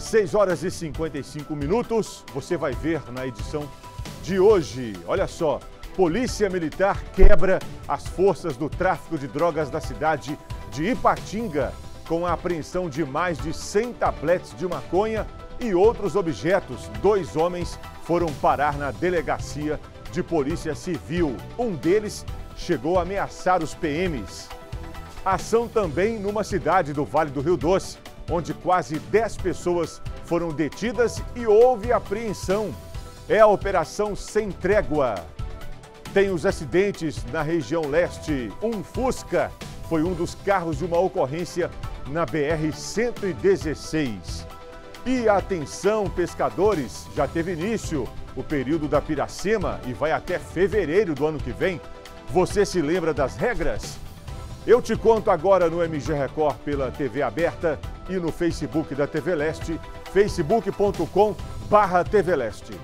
6 horas e 55 minutos. Você vai ver na edição de hoje. Olha só, Polícia Militar quebra as forças do tráfico de drogas da cidade de Ipatinga com a apreensão de mais de 100 tabletes de maconha e outros objetos. Dois homens foram parar na delegacia de Polícia Civil. Um deles chegou a ameaçar os PMs. Ação também numa cidade do Vale do Rio Doce, onde quase 10 pessoas foram detidas e houve apreensão. É a Operação Sem Trégua. Tem os acidentes na região leste. Um Fusca foi um dos carros de uma ocorrência na BR-116. E atenção, pescadores, já teve início o período da Piracema e vai até fevereiro do ano que vem. Você se lembra das regras? Eu te conto agora no MG Record pela TV aberta e no Facebook da TV Leste, facebook.com barra TV Leste.